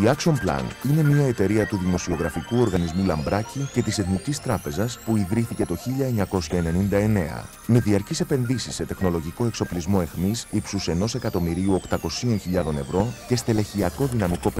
Η Action Plan είναι μια εταιρεία του δημοσιογραφικού οργανισμού Λαμπράκη και της Εθνικής Τράπεζας που ιδρύθηκε το 1999. Με διαρκείς επενδύσεις σε τεχνολογικό εξοπλισμό εχμής ύψους 1.800.000 ευρώ και στελεχειακό δυναμικό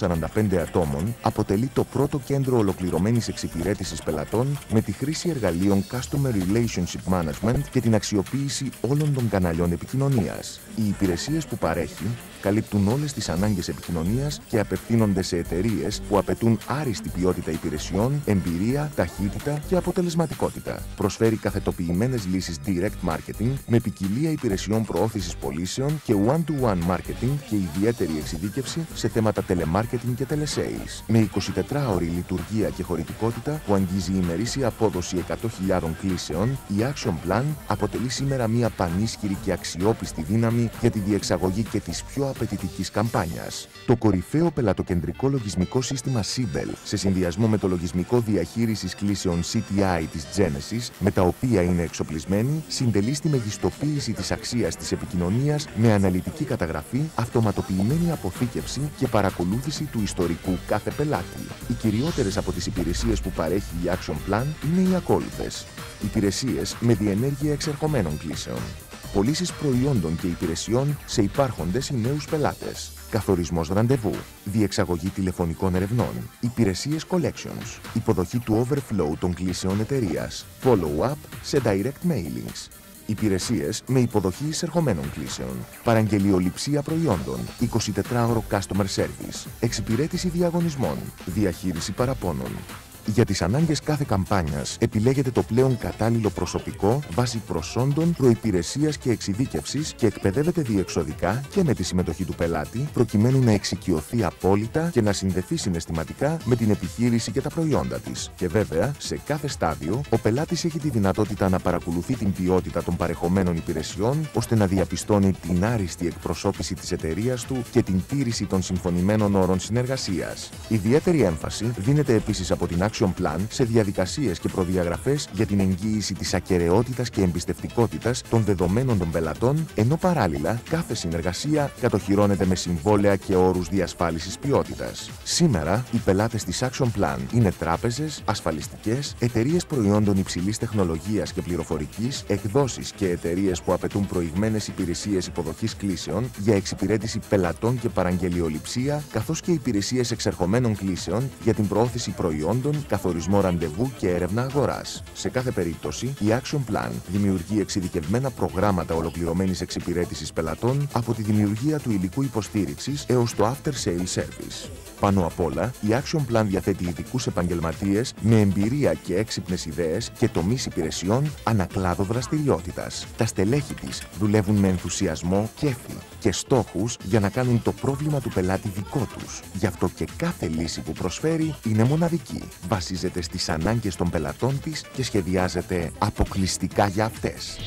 545 ατόμων, αποτελεί το πρώτο κέντρο ολοκληρωμένης εξυπηρέτησης πελατών με τη χρήση εργαλείων Customer Relationship Management και την αξιοποίηση όλων των καναλιών επικοινωνίας. Οι υπηρεσίες που παρέχει καλύπτουν όλες τις ανάγκες επικοινωνίας και απευθύνονται σε εταιρείες που απαιτούν άριστη ποιότητα υπηρεσιών, εμπειρία, ταχύτητα και αποτελεσματικότητα. Προσφέρει καθετοποιημένες λύσεις direct marketing με ποικιλία υπηρεσιών προώθησης πωλήσεων και one-to-one marketing και ιδιαίτερη εξειδίκευση σε θέματα telemarketing και telesales. Με 24ωρη λειτουργία και χωρητικότητα που αγγίζει η ημερήσια απόδοση 100.000 κλήσεων, η Action Plan αποτελεί σήμερα μια πανίσχυρη και αξιόπιστη δύναμη για τη διεξαγωγή και της πιο απαιτητικής καμπάνιας. Το κορυφαίο πελατοκεντρικό λογισμικό σύστημα Sibel, σε συνδυασμό με το λογισμικό διαχείρισης κλήσεων CTI της Genesis, με τα οποία είναι εξοπλισμένη, συντελεί στη μεγιστοποίηση της αξίας της επικοινωνίας με αναλυτική καταγραφή, αυτοματοποιημένη αποθήκευση και παρακολούθηση του ιστορικού κάθε πελάτη. Οι κυριότερες από τις υπηρεσίες που παρέχει η Action Plan είναι οι ακόλουθες. Υπηρεσίες με διενέργεια εξερχομένων κλήσεων πωλήσει προϊόντων και υπηρεσιών σε υπάρχοντες ή νέους πελάτες, καθορισμός ραντεβού, διεξαγωγή τηλεφωνικών ερευνών, υπηρεσίες collections, υποδοχή του overflow των κλήσεων εταιρείας, follow-up σε direct mailings, Υπηρεσίες με υποδοχή εισερχομένων κλήσεων, παραγγελιοληψία προϊόντων, 24ωρο customer service, εξυπηρέτηση διαγωνισμών, διαχείριση παραπώνων, για τις ανάγκες κάθε καμπάνιας επιλέγετε το πλέον κατάλληλο προσωπικό βάσει προσόντων, προϋπηρεσίας και εξειδίκευσης και εκπαιδεύετε διεξοδικά και με τη συμμετοχή του πελάτη προκειμένου να εξοικειωθεί απόλυτα και να συνδεθεί συναισθηματικά με την επιχείρηση και τα προϊόντα της. Και βέβαια, σε κάθε στάδιο, ο πελάτης έχει τη δυνατότητα να παρακολουθεί την ποιότητα των παρεχομένων υπηρεσιών ώστε να διαπιστώνει την άριστη εκπροσώπηση της εταιρείας του και την τήρηση των συμφωνημένων όρων συνεργασίας. Ιδιαίτερη έμφαση δίνεται επίσης από την Action Plan σε διαδικασίες και προδιαγραφές για την εγγύηση της ακαιρεότητας και εμπιστευτικότητας των δεδομένων των πελατών, ενώ παράλληλα κάθε συνεργασία κατοχυρώνεται με συμβόλαια και όρους διασφάλισης ποιότητας. Σήμερα, οι πελάτες της Action Plan είναι τράπεζες, ασφαλιστικές, εταιρείες προϊόντων υψηλής τεχνολογίας και πληροφορικής, εκδόσεις και εταιρείες που απαιτούν προηγμένες υπηρεσίες υποδοχής κλήσεων για εξυπηρέτηση πελατών και παραγγελιοληψία, καθώς και υπηρεσίες εξερχομένων κλήσεων για την προώθηση προϊόντων, καθορισμό ραντεβού και έρευνα αγοράς. Σε κάθε περίπτωση, η Action Plan δημιουργεί εξειδικευμένα προγράμματα ολοκληρωμένης εξυπηρέτησης πελατών από τη δημιουργία του υλικού υποστήριξης έως το after sale service. Πάνω απ' όλα, η Action Plan διαθέτει ειδικούς επαγγελματίες με εμπειρία και έξυπνες ιδέες και τομείς υπηρεσιών ανακλάδο δραστηριότητας. Τα στελέχη της δουλεύουν με ενθουσιασμό, κέφι και στόχους για να κάνουν το πρόβλημα του πελάτη δικό τους. Γι' αυτό και κάθε λύση που προσφέρει είναι μοναδική. Βασίζεται στις ανάγκες των πελατών της και σχεδιάζεται αποκλειστικά για αυτές.